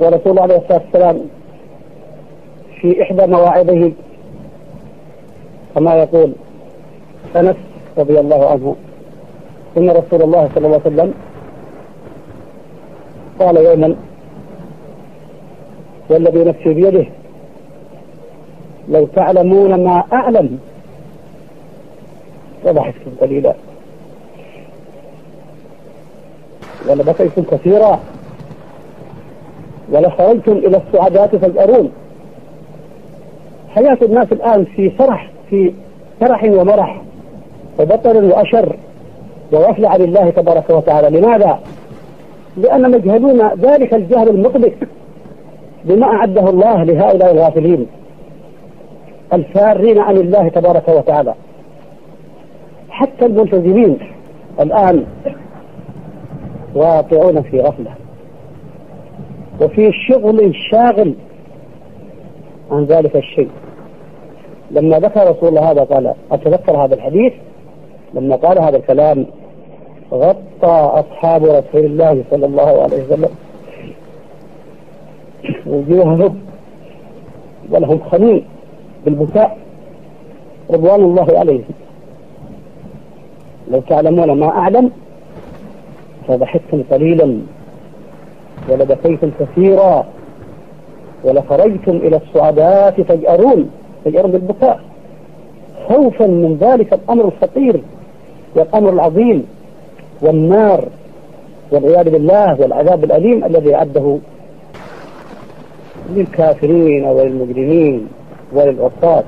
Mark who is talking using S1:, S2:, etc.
S1: ورسول الله عليه الصلاة والسلام في إحدى مواعظه كما يقول أنس رضي الله عنه إن رسول الله صلى الله عليه وسلم قال يوما والذي نفسي بيده لو تعلمون ما أعلم لضحكتم قليلا. ولبكيتم كثيرا. ولخرجتم إلى السعدات فاجأرون حياة الناس الآن في فرح في فرح ومرح وبطر وأشر وغفل عن الله تبارك وتعالى. لماذا؟ لأنهم يجهلون ذلك الجهل المطلق بما أعده الله لهؤلاء الغافلين الفارين عن الله تبارك وتعالى. حتى الملتزمين الآن واقعون في غفلة. وفي شغل شاغل عن ذلك الشيء. لما ذكر رسول الله هذا قال أتذكر هذا الحديث؟ لما قال هذا الكلام غطى أصحاب رسول الله صلى الله عليه وسلم وجوههم ولهم خنين بالبكاء رضوان الله عليهم. لو تعلمون ما أعلم فضحكتم قليلا. ولبكيتم كثيرا ولخرجتم إلى الصعدات تجأرون تجأرون بالبكاء. خوفا من ذلك الأمر الخطير والأمر العظيم والنار والعياذ بالله والعذاب الأليم الذي أعده للكافرين وللمجرمين وللعصاة.